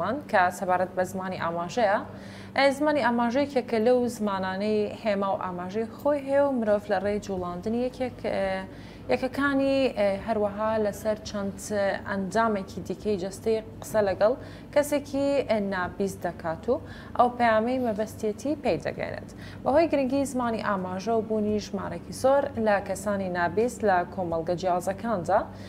مان کە سەبارەت بە زمانی ئاماژەیە، زمانی ئاماژە یەکێکە لەو زمانانەی هێما و ئاماژەی خۆی هەیە و مرۆڤ لە ڕێی جووڵاندنی یەکێک یەکەکانی هەروەها لەسەر چەند ئەندامێکی دیکەی جەستەی قسە لەگەڵ کەسێکی نابیست دەکات و ئەو پەیامەی مەبەستیەتی پێی دەگەێنێت بەهۆی گرنگی زمانی ئاماژە و بوونی ژمارەکی زۆر لە کەسانی نابیست لە کۆمەڵگە جیازەکاندا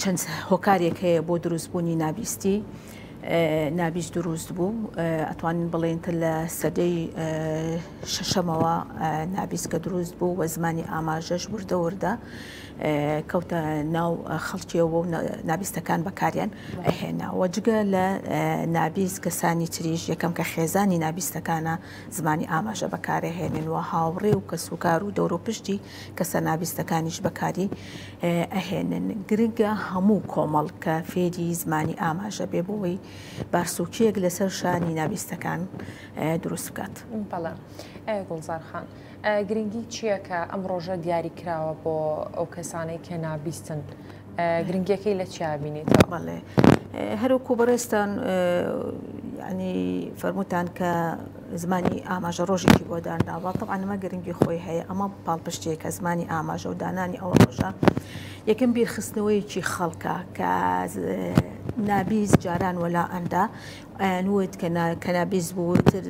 چەند هۆکارێک هەیە بۆ دروستبوونی نابیستی نابیست دروست بوو ئەتوانین بڵێن کە لە سەدەی شەشەمەوە نابیست کە دروست بوو وە زمانی ئاماژەش وردە وردە کەوتە ناو خەڵکیەوە و نابیستەکان بەکاریان هێنا وە جگە لە نابیست کەسانی تریش یەکەم کە خێزانی نابیستەکانە زمانی ئاماژە بەکارە هێنن و هاوڕێ و کەسوکار و دەورۆپشتی کەسە نابیستەکانیش بەکاری ئەهێنن. گرنگە هەموو کۆمەڵکە فێری زمانی ئاماژە بێ بۆوەی بارسوکیەک لەسەر شانی نابیستەکان دروست بکات. بەڵێ ئەی گوڵزار خان گرنگی چیە کە ئەم ڕۆژە دیاری کراوە بۆ ئەو کەسانەی کە نابیستن؟ گرنگیەکەی لە چیا بینێتەوە بەڵێ هەروکو بەڕێستان ینی فەرموتان کە زمانی ئاماژە ڕۆژێکی بۆ دانراوە تەوانمە گرنگی خۆی هەیە ئەمە پاڵپشتێک کە زمانی ئاماژە و دانانی ئەو ڕۆژە یەکەم بیرخستنەوەیکی خەڵکە کە نابیز جاران وەلا ئەندا ئەیان وت کە نا کەنابیس بوو تر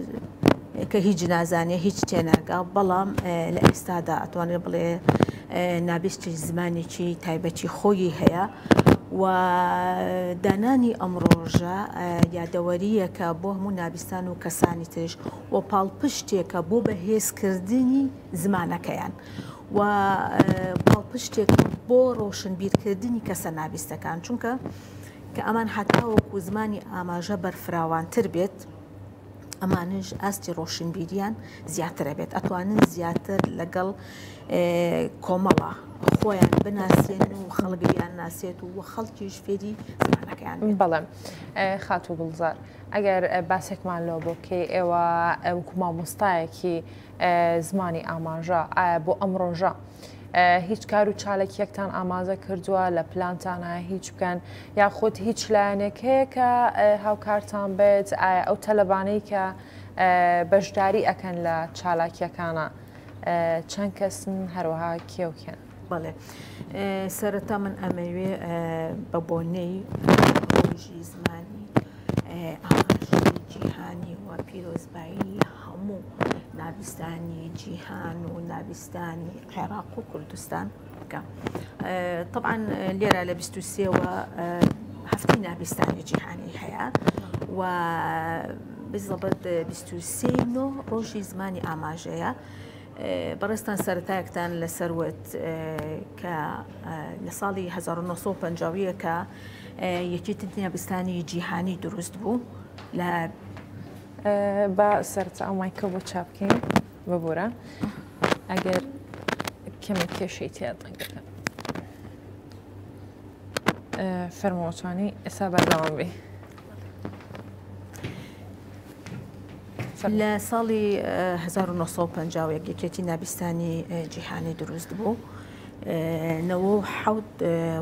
کە هیچ نازانێ هیچ تێناگا بەڵام لە ئێستادا ئەتوانێت بڵێ نابیستی زمانێکی تایبەتی خۆی هەیە و دانانی ئەم ڕۆژە یادەوەریەکە بۆ هەموو نابستان و کەسانی ترش و پاڵپشتێکە بۆ بەهێزکردنی زمانەکەیان و پاڵپشتێک بۆ ڕۆشنبیرکردنی کەسە نابستەکان چونکە کە ئەمان هەتاوەکو زمانی ئاماژە بەرفراوانتر بێت، ئەمانیش ئاستی ڕۆشنبیریان زیاتر ئەبێت، ئەتوانن زیاتر لەگەڵ کۆمەڵە خۆیان بناسێن و خەڵک بیانناسێت و خەڵکیش فێری زمانەکەیان بێت. بەڵێ خاتوو گوڵزار، ئەگەر باسێکمان لەوە بۆ بکەی، ئێوە وەکو مامۆستایەکی زمانی ئاماژە، ئایا بۆ ئەم ڕۆژە هیچ کار و چالکیەکتان ئاماژە کردووە لە پلانتان هەیە هیچ بکەن یاخود هیچ لایەنێک هەیە کە هاوکارتان بێت ئایا ئەو تەلەبانەی کە بەشداری ئەکەن لە چالاکیەکانە چەند کەسن هەروەها کێوکێن. بەڵێ سەرەتا من ئەمەوێ بە بۆنەی ژی زمانی جیهانی و پیرۆزبایی هەموو ناویستانی جیهان و ناویستانی عێراق و کوردستان بکەم طبعا لێرە لە 23ەوە هەفتی ناویستانی جیهانی هەیە و بزەبت 23 ڕۆژی زمانی ئاماژەیە بەڕێزتان سەرەتایەکتان لەسەر وت کە لە ساڵی 1950 کە یەکێتی دنیابستانی جیهانی دروست بوو لە با سەرچ ئەو مایکە بۆ چاپکەین ببورە ئەگەر کەمە کێشەی تیا دەنگەکە فەرمۆچوانی ئێستا بەردەوام بێ لە ساڵی هەزار و نۆ سەد و پەنجا و یەک یەکێتی نابیستانی جیهانی دروست بوو نەوە و حەوت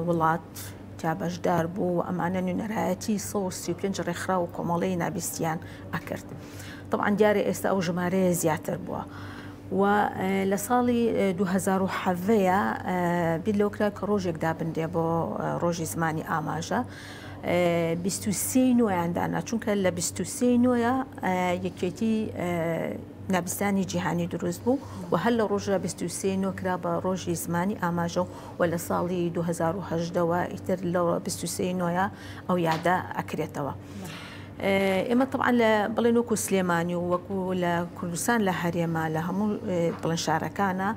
وڵات تیا بەشدار بوو و ئەمانە نوێنەرایەتی 135 ڕێکخرا و کۆمەڵەی نابیستیان ئەکرد. طبعا دیارە ئێستا ئەو ژمارەیە زیاتر بووە. و لە ساڵی 2010ەیە بیر لەوکرا کە ڕۆژێک دابنرێ بۆ ڕۆژی زمانی ئاماژە بیست و سێ ی نۆیان دانا چونکە لە بیست و سێ ی نۆیە یەکێتی نابستانی جیهانی دروست بوو و هەر لە ڕۆژە بیست و سێ ی نۆ کرا بە ڕۆژی زمانی ئاماژە و و لە ساڵی 2010 ەوە ئیتر لە بیست و سێ ی نۆیە ئەو یادە ئەکرێتەوە. ئێمە طبعا لە بڵێن وەکو سلێمانی و وەکو لە کوردستان لە هەرێما لە هەموو بڵێن شارەکانە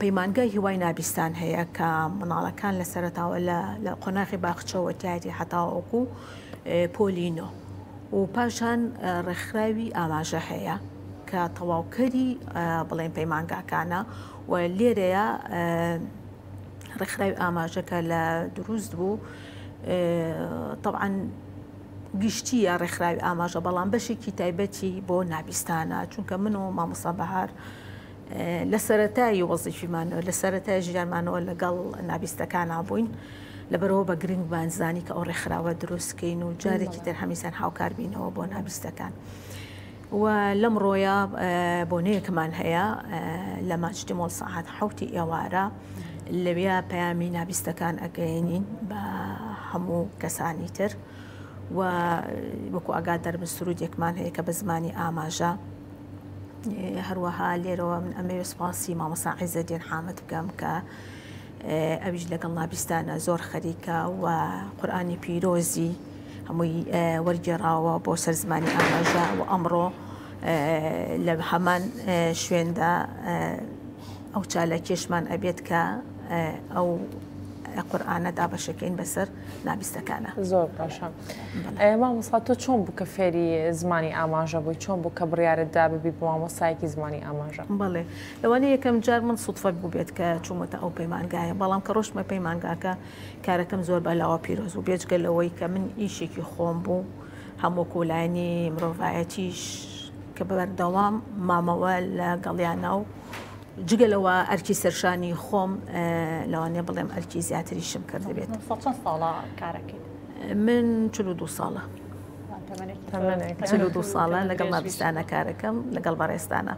پەیمانگای هیوای نابیستان هەیە کە منداڵەکان لە سەرەتاوە لە قۆناغی باخچەوە تایەتی هەتاوەکو پۆلی نۆ و پاشان ڕێکخراوی ئاماژە هەیە کە تەواوکەری بڵێن پەیمانگاکانە و لێرەیە ڕێکخراوی ئاماژەکە لە دروست بوو طبعاً گشتیە ڕێکخراوی ئاماژە بەڵام بەشێکی تایبەتی بۆ نابیستانە چونکە من و مامۆسا بەهار لە سەرەتای وەزیفیمانەوە، لە سەرەتای ژیانمانەوە لەگەڵ نابیستەکانا بووین، لەبەرئەوە بە گرنگمان زانی کە ئەو ڕێکخراوە دروست کەین و جارێکی تر هەمیسان هاوکار بینەوە بۆ نابیستەکان. و لەم ڕۆیە بۆنەیەکمان هەیە لە ماچتی مۆڵ سەعات حوتی ئێوارە لەوێ پەیامی نابیستەکان ئەگەێنین بە هەموو کەسانی تر و وەکو ئاگادار بن سرودێکمان هەیە کە بە زمانی ئاماژە هەروەها لێرەوە من ئەمەوێ سپاسی مامۆسا عیزەدین حامد بکەم کە ئەویش لەگەڵ نابیستانە زۆر خەریکە و قورآانی پیرۆزی هەمووی وەرگێڕاوە بۆ سەر زمانی ئاماژە و ئەمڕۆ لە هەمان شوێندا ئەو چالە کێشمان ئەبێت کە ئەو قورآانە دابەشەکەین بەسەر نابیستەکانە زۆر باشە مامۆستا تۆ چۆن بوو کە فێری زمانی ئاماژە بووی چۆن بوو کە بڕیارت دا ببی بۆ مامۆستایەکی زمانی ئاماژە بڵێ لەوانە یەکەم جار من سوودفەت بوو بێت کە چوومەتە ئەو پەیمانگایە بەڵام کە ڕۆشتمە پەیمانگاکە کارەکەم زۆر بەلاوە پیرۆز و بێجگە لەوەی کە من ئیشێکی خۆم بوو هەموو کۆلانی مرۆڤایەتیش کە بەردەوام مامەوە لە گەڵیانە و جگە لەوە ئەرکی سەرشانی خۆم لەوانێ بڵێم ئەرکی زیاتریشم کرد دەبێت چەند ساڵە کارەکەیت من چ دو ساڵە دو ساڵە لەگەڵ مابستانە کارەکەم لەگەڵ بەڕێستانە.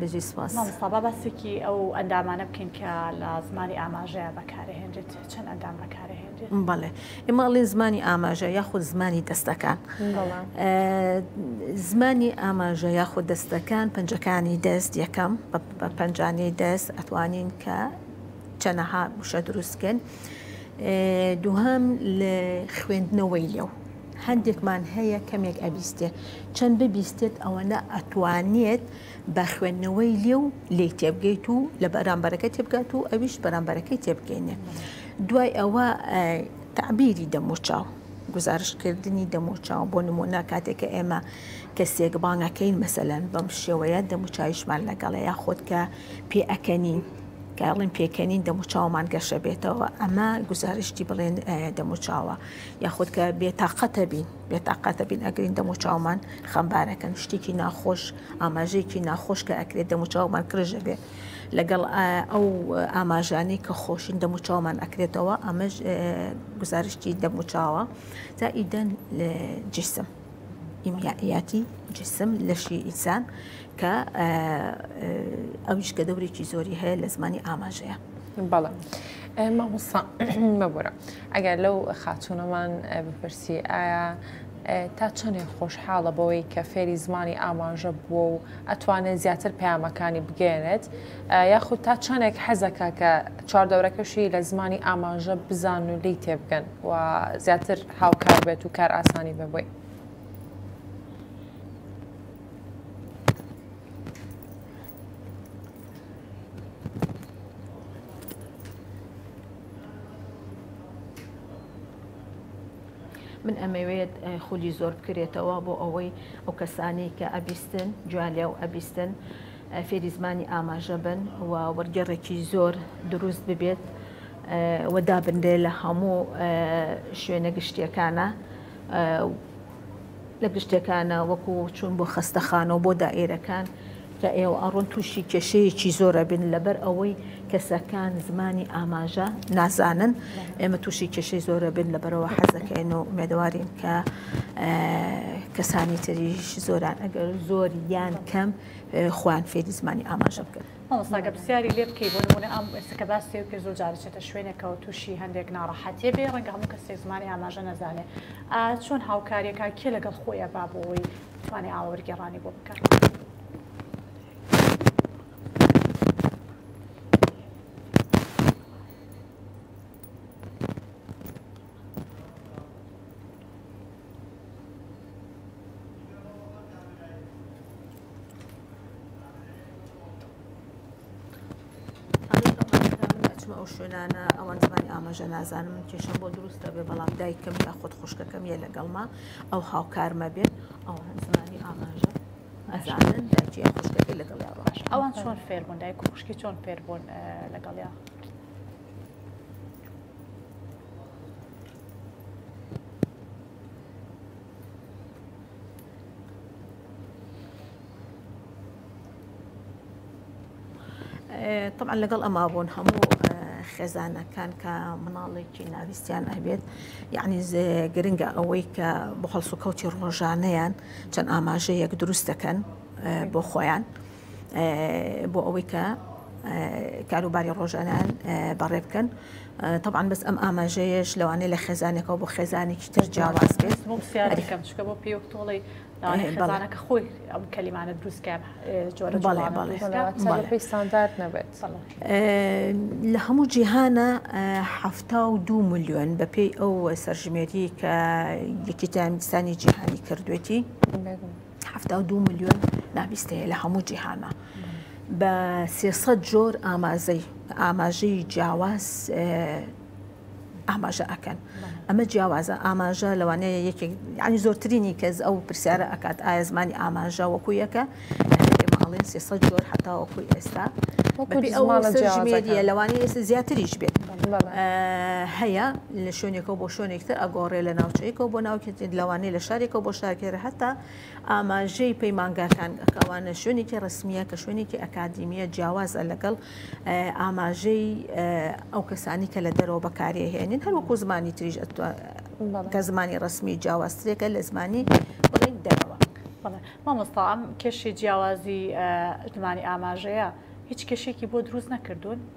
بژی سپاس سەبا باسێکی ئەو ئەندامانە بکەین کە لە زمانی ئاماژەیە بەکارهێنرێت بە چەند ئەندام بەکارەهێنرێت؟ بەڵێ ئێمە ئەڵێن زمانی ئاماژە یاخود زمانی دەستەکان زمانی ئاماژە یاخود دەستەکان پنجەکانی دەست یەکەم بە پنجانی دەست ئەتوانین کە چەنەها وشە دروستکەن دووهام لە خوێندنەوەی لێو هەندێکمان هەیە کەمێک ئەبیستێ چەند ببیستێت ئەوەنە ئەتوانێت با خوێندنەوەی لێ و لێی تێبگەیت و لە بەرامبەرەکە تێبگات و ئەویش بەرامبەرەکەی تێبگەینێ دوای ئەوە تعبیری دەموچاو گزارشکردنی دەموچاو بۆ نمونە کاتێکە ئێمە کەسێک بانگەکەین مەسەلەن بەم شێوەیە دەموچاویشمان لەگەڵە یا خۆت کە پێ ئەەکەنین کاڵین پێکەنین دەموچاومان گەشە بێتەوە ئەمە گزارشتی بڵێن دەموچاوە یاخود کە بێتاقەتە بین بێتاقەت ئەبین ئەگرین دەموچاومان خەمبار ئەکەن شتێکی ناخۆش ئاماژەیەکی ناخۆش کە ئەکرێت دەموچاومان کرژ ئەبێت لەگەڵ ئەو ئاماژانەی کە خۆشین دەموچاومان ئەکرێتەوە ئەمەش گزارشتی دەموچاوە تا ئیدەن جسم ئیمیائیاتی جسم لەشی ئینسان کە ئەویش کە دەورێکی زۆری هەیە لە زمانی ئاماژەیە بەڵام مامۆستا مەبرە ئەگەر لەو خاتوونەمان بپرسی ئایا تا چەندێک خۆشحاڵە بەوەی کە فێری زمانی ئاماژە بووە و ئەتوانێت زیاتر پەیامەکانی بگەێنێت یاخود تا چەندێک حەزەکە کە چواردەورەکەشی لە زمانی ئاماژە بزان و لی تێبگەن و زیاتر هاوکار بێت و کار ئاسانی بە بۆی. من ئەمەوێت خولی زۆر بکرێتەوە بۆ ئەوەی ئەو کەسانی کە ئەبیستن جوان لێو ئەبیستن فێری زمانی ئاماژە بن و وەرگێڕێکی زۆر دروست ببێت وەدابنرێ لە هەموو شوێنە گشتیەکانە لە گشتەکانە وەکو چوون بۆ خەستەخانە و بۆ دائیرەکان کە ئێوە ئەڕۆن تووشی کێشەیەکی زۆر ئەبن لەبەر ئەوەی کەسەکان زمانی ئاماژە نازانن ئێمە تووشی کێشەی زۆر ئەبن لەبەرەوە حەزەکەین و ئومێدەوارین کە کەسانی تریش زۆران ئەگەر زۆر یان کەم خۆیان فێری زمانی ئاماژە بکەن. مامۆستا گەر پرسیاری لێ بکەی بۆ نمونە ئەم ئێستا کە باس سێوکێ زۆر جار دەچێتە شوێنێکەوە تووشی هەندێک ناڕەحەتیە بێ ڕەنگە هەموو کەسێک زمانی ئاماژە نەزانێ ئا چۆن هاوکاریەکە کێ لەگەڵ خۆی ئەبا بۆەوەی بتوانێ ئاوە وەرگێڕانی بۆ بکات. ئەو شوێنانە ئەوان زمانی ئاماژە نازانم من کێشم بۆ دروستە بێ بەڵام دایکم یا خۆت خوشکەکەم یە لەگەڵما ئەو هاوکارمە بێت ئەو زمانی ئاماژە ئەزانن دایکی یا خوشکەکە لەگەڵ باش ئەوان چۆن فێربوون دایک و خوشکی چۆن فێربوون لەگەڵ یا طبعا لەگەڵ ئەما بوون هەموو خێزانەکان کە مناڵێکی ناویستیان ئەبێت یعنی گرنگە ئەوەی کە بۆ هەڵسو کەوتی ڕۆژانەیان چەند ئاماژەیەک دروست دەکەن بۆ خۆیان بۆ ئەوەی کە کاروباری ڕۆژانان بەڕێ بکەن تەبعەن بەس ئەم ئاماژەیەش لەوانەیە لە خێزانێکەوە بۆ خێزانێکی تر جیاواز بێت سیارەکەم چکە بۆ پێ تۆڵی خێزانەکە خۆی ئەم کەلیمانە دروستکە جۆرە بەڵێ ساندارد نەبێت لە هەموو جیهانە هەفتا و دو میلیۆن بەپێی ئەو سەرژمێری کە یەکیتیانسانی جیهانی کردوێتی. حەفتا و دوو ملیۆن نابیست هەیە لە هەموو جیهانا بە سێسە جۆر ئامازەی ئاماژەی جیاواز ئاماژە ئەکەن ئەمە جیاوازە ئاماژە لەوانەیە یەکێک ینی زۆرترینی کەس ئەو پرسیارە ئەکات ئایا زمانی ئاماژە وەکویەکە ئەڵێن سێسە جۆر حتاوەکوی ئێستا ئەومانە ژمێریە لەوانی ئێستا زیاتریش بێت هەیە لە شوێنێکەوە بۆ شوێنێک تر ئەگۆڕێ لە ناوچەیەکەوە بۆ ناوکێت لەوانەیە لە شارێکەوە بۆ شارکێرە هەتا ئاماژەی پەیمانگاکان ئەکەوانە شوێنێکی ڕسمیە کە شوێنێکی ئەکادیمیە جیاوازە لەگەڵ ئاماژەی ئەو کەسانی کە لە دەرەوە بەکارێ هێنین هەروەکو زمانی تریژ کە زمانی ڕسمی جیاوازترێکە لە زمانی بڵێن دەرەوە مامۆستا ئەم کێشی جیاوازی زمانی ئاماژەیە هیچ کێشێکی بۆ دروست نەکردوون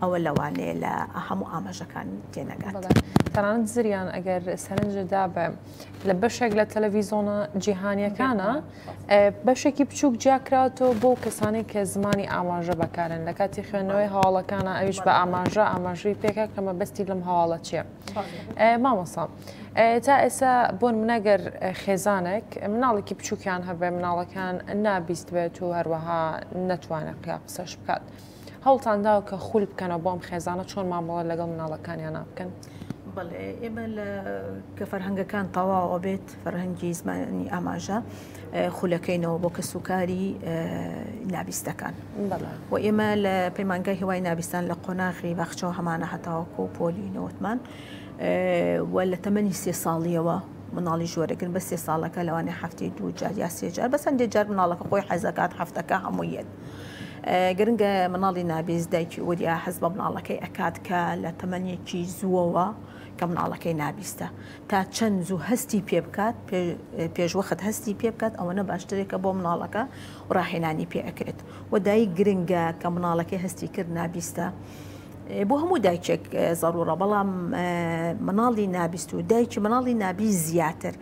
ئەوە لەوانەیە لە هەموو ئاماژەکان تێنەگات. تەنانەت زریان ئەگەر سەرنجت دابێ لە بەشێک لە تەلەڤیزۆنە جیهانیەکانە بەشێکی بچووک جیاکراتەوە بۆ کەسانی کە زمانی ئاماژە بەکارن لە کاتی خوێندنەوەی هەواڵەکانە ئەویش بە ئاماژە ئاماژەی پێکە کە مەبەستی لەم هەواڵە چیە مامۆسا تا ئێسا بۆن منەگەر خێزانێک مناڵێکی بچووکیان هەبێ مناڵەکان نابیست بێت و هەروەها نەتوانێت قیا قسەش بکات. هەوڵتان داوە کە خول بکەنەوە بۆ ئەم خێزانە چۆن مامەڵە لەگەڵ مناڵەکانیانە بکەن؟ بەڵێ ئێمە لە کە فەرهەنگەکان تەواوە بێت فەرهەنگی زمانی ئاماژە خولەکەینەوە بۆ کەس و کاری نابیستەکان و ئێمە لە پەیمانگای هیوای نابستان لە قۆناغی بەخچەوە هەمانە هەتاوەکو و پۆلی نەوتمان و لە تەمەنی سێ ساڵیەوە مناڵی ژۆرەگرن بە سێ ساڵەکە لەوانێ هەفتەی دوو جار یا سێجار بە سندێ جار مناڵەکە خۆی حەزەکات هەفتەکە هەموو یەت گرنگە مناڵی نابیست دایکی وەریا حەز بە مناڵەکەی ئەکات کە لە تەمەنیەکی زووەوە کە مناڵەکەی نابیستە تا چەند زوو هەستی پێ بکات پێشوەخت هەستی پێ بکات ئەوەنە باشترێکە بۆ مناڵەکە و ڕاهێنانی پێ ئەکرێت و دایک گرنگە کە مناڵەکەی هەستی کرد نابیستە. بۆ هەموو دایکێک زەڕورە بەڵام مناڵی نابیست و دایکی مناڵی نابی زیاتر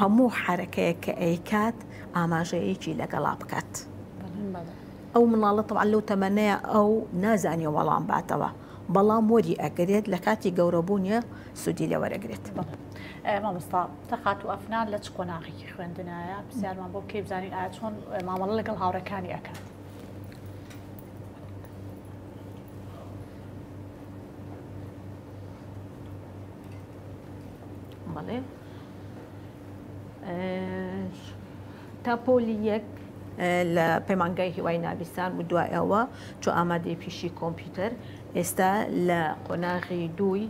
هەموو حرەکەیە کە ئەیکات ئاماژەیەکی لەگەڵا بکات ئەو مناڵە تەوان لەو تەمەەیە ئەو نازانانی وەڵام باتەوە بەڵام وەری ئەگرێت لە کاتی گەورەبوونیە سوودی لە وەرەگرێت مامۆستا تەقات و ئەفنان لە چ قۆناغێکی خوێندنایە پرسیارمان بۆ کەی بزانین ئا چۆن مامەڵە لەگەڵ هاوڕەکانی ئەکات بەڵێ تا پۆلی یەک لە پەیمانگای هیوای نابیسان و دوای ئەوە چۆ ئامادەی پیشی کۆمپیوتەر ئێستا لە قۆناغی دووی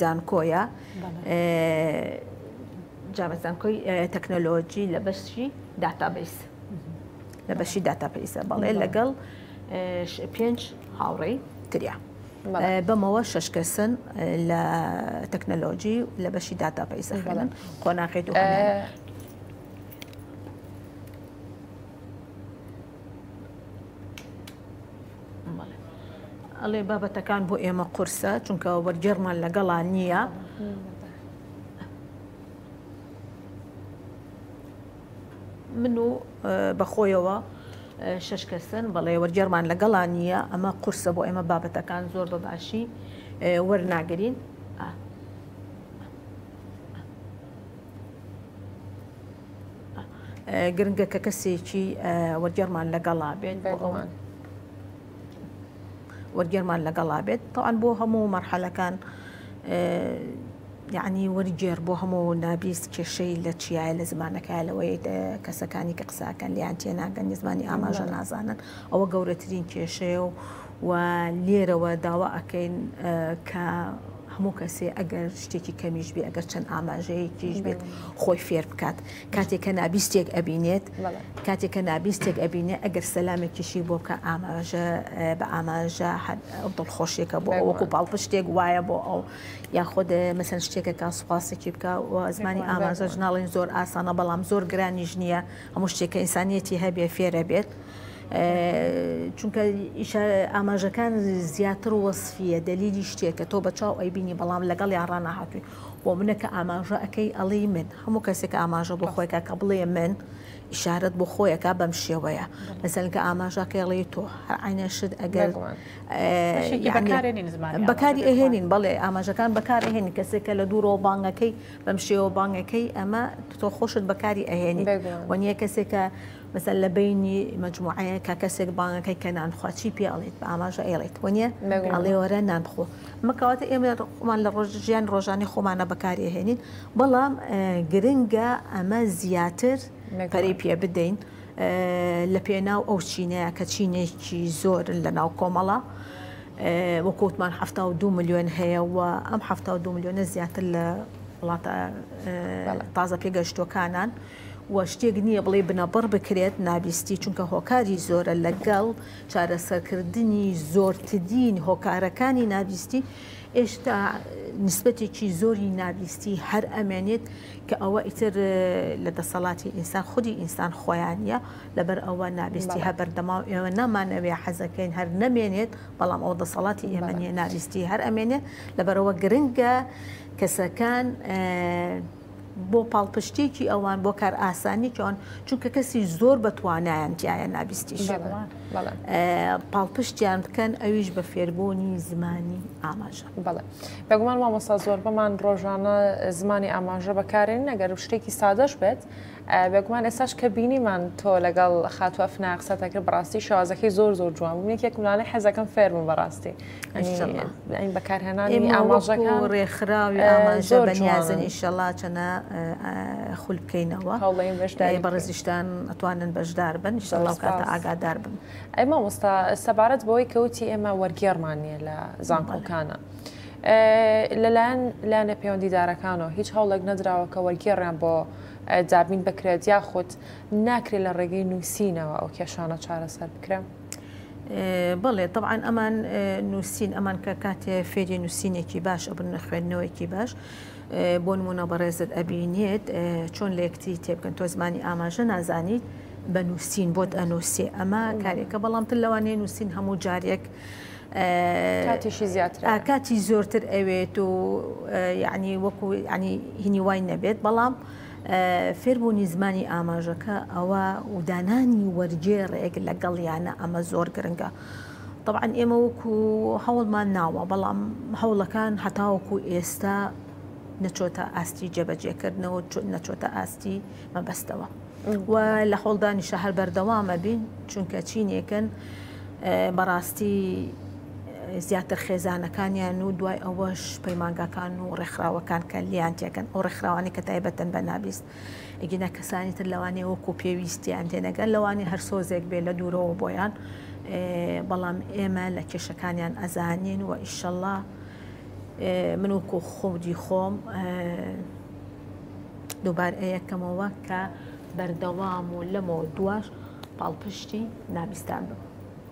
زانکۆیە جامەزانکۆی تەکنەلۆجی لە بەشی داتابیس لە بەشی داتاپیسە بەڵێ لەگەڵ پێنج هاوڕێی تریا. بەمەوە شەش کەسن لە تەکنەلۆجی و لە بەشی داتا پەیسە خوێنن قۆناخی دوو ئەڵێ بابەتەکان بۆ ئێمە قورسە چونکە وەرگێڕمان لەگەڵا نییە. منو بەخۆیەوە شەش کەسن. بەڵێ وەرگێڕمان لەگەڵا نییە، ئەمە قورسە بۆ ئێمە بابەتەکان زۆر بە باشی وەرناگرین. گرنگە کە کەسێکی وەرگێڕمان لەگەڵا بێت. وەرگێرمان لەگەڵا بێت تاوان بۆ هەموو مەرحەلەکان یعنی وەرگێر بۆ هەموو نابیست کێشەی لە چیایە لە زمانەکە لەوەی کەسەکانی کە قساکەن لیان تێناگەن زمانی ئاماژە نازانن ئەوە گەورەترین کێشەیە و و لێرەوە داوا ئەەکەین کە هەموو کەسێ ئەگەر شتێکی کەمیش بێ ئەگەر چەند ئاماژەیەکیش بێت خۆی فێر بکات کاتێک کە نابیستێک ئەبینێت کاتێک کە نابیستێک ئەبینێ ئەگەر سەلامێکیشی بۆ بکە ئاماژە بە ئاماژە ئەو دڵخۆشیێکە بۆ وەکو پاڵپە شتێک وایە بۆ ئەو یاخۆد مەسەن شتێکەکە سوپاسێکی بکە و زمانی ئاماژە ژناڵین زۆر ئاسانە بەڵام زۆر گرانیش نییە هەموو شتێکە ئینسانیەتی هەبێ فێرە بێت. چونکە ئاماژەکان زیاتر وەصفیە دەلیلی شتێکە تۆ بە چاو ئەیبینی بەڵام لەگەڵ یاڕانە هاتووی وە منە کە ئاماژە ئەکەی ئەڵێی من هەموو کەسێک کە ئاماژە بۆ خۆی کە بڵێ من ئشارەت بۆ خۆیەکە بەم شێوەیە مەسەن کە ئاماژاکەڵی تۆ هەر عینە شت ئەگەر بەکاری ئەهێنین بەڵێ ئاماژەکان بەکار هێن کەسێکە لە دوورەوە بانگەکەی بەم شێوە بانگەکەی ئەمە تۆ خۆشت بەکاری ئەهێنی وە نیە کەسێکە مەسەلەن لە بەینی مەجموعەیەکا کەسێک بانگەکەی کە نان خوا چی پێ ئەڵێیت بە ئاماژە ئەیڵێیت وەنیە ئەڵێ وەرە نان خۆ ئەمە کەواتە ئێمە خۆمان لە ڕۆژ ژیانی ڕۆژانەی خۆمانە بەکاری ئەهێنین بەڵام گرنگە ئەمە زیاتر پەرەی پێ بدەین لە پێناو ئەو چینەیە کە چینێکی زۆرن لە ناو کۆمەڵە وە کۆوتمان هەفتا و دوو ملیۆن هەیە و ئەم هەفتا و دوو ملیۆنە زیاتر لە وڵاتە تازە پێگەشتوەکانان وە شتێک نیە بڵێی بنەبڕ بکرێت نابیستی چونکە هۆکاری زۆرە لەگەڵ چارەسەرکردنی زۆرتدین هۆکارەکانی نابیستی ئێشتا نسبەتێکی زۆری نابیستی هەر ئەمێنێت کە ئەوە ئیتر لە دەسەڵاتی ئینسان خودی ئینسان خۆیانە لەبەر ئەوە نابیستی هە بەردەما و ئێوە نامانەوێ حەزەکەین هەر نەمێنێت بەڵام ئەو دەسەڵاتی ئێمە نیە نابیستی هەر ئەمێنێت لەبەرەوە گرنگە کەسەکان بۆ پاڵپشتیەکی ئەوان بۆ کار ئاسانی چۆن چونکە کەسی زۆر بە توانایان تایە نابیستی شەوان پاڵپشتیان بکەن ئەویش بە فێربوونی زمانی ئاماژە بڵێ بەگومان مامۆستا زۆر بەمان ڕۆژانە زمانی ئاماژە بەکارێن نەگەر شتێکی سادەش بێت بەگومان ئێساش کە بینیمان تۆ لەگەڵ خاتوە فناقسەتەکە بڕاستی شازەکەی زۆر زۆر جوان بوو یەکێک منانە حەزەکەم فێرمە بەڕاستی ئیشەڵا چەنە خول بکەینەوە بەشداری بەڕێزیشتان ئەتوانن بەشدار بن شڵاوکاتە ئاگادار بن ئەمە وەستا سەبارەت بەوەی کەوتی ئێمە وەرگێڕمانە لە زانکۆکانە. لەلایەن لایەنە پەیوەندیدارەکانەوە هیچ هەوڵێک نەدراوە کە وەرگێڕیان بۆ دابین بکرێت یاخود ناکرێت لە ڕێگەی نووسینەوە ئەو کێشانە چارەسەر بکرێن. بەڵێ طبعاان ئەمان نووسین ئەمان کە کاتێ فێری نووسینێکی باش ئەبن خوێندنەوەیکی باش بۆ نمونە بەڕێزت ئەبینێت چۆن لەکتری تێبکەن تۆ زمانی ئاماژە نازانیت بە نووسین بۆت ئەنووسێ ئەمە کارێکە بەڵام تر لەوانەیە نووسین هەموو جارێک کاتیشی زیاتر کاتی زۆرتر ئەوێت و یعنی وەکو ینی هینی وای نەبێت بەڵام فێربوونی زمانی ئاماژەکە ئەوە و دانانی وەرگێڕێک لەگەڵیانە ئەمە زۆر گرنگە. طبعا ئێمە وەکو هەوڵمان ناوە بەڵام هەوڵەکان هەتاوەکو ئێستا نەچۆتە ئاستی جێبەجێکردنەوە نەچۆتە ئاستی مەبەستەوە و لە هەوڵدانیشە هەر بەردەوامە بین چونکە چینێکن بەڕاستی زیاتر خێزانەکانیان و دوای ئەوەش پەیمانگاکان و ڕێکخراوەکان کە لیان تێکەن ئەو ڕێکخراوانی کە تایبەتن بە نابیست ئەگینا کەسانی تر لەوانەیە وەکو پێویستیان تێنەگەن لەوانی هەر سۆزێک بێ لە دوورەوە بۆیان بەڵام ئێمە لە کێشەکانیان ئەزانین و ئیشەڵا من وەکو خودی خۆم دووبار ئەیەکەمەوە کە بەردەوام و لەمەوە دواش پاڵپشتی نابیستان بم.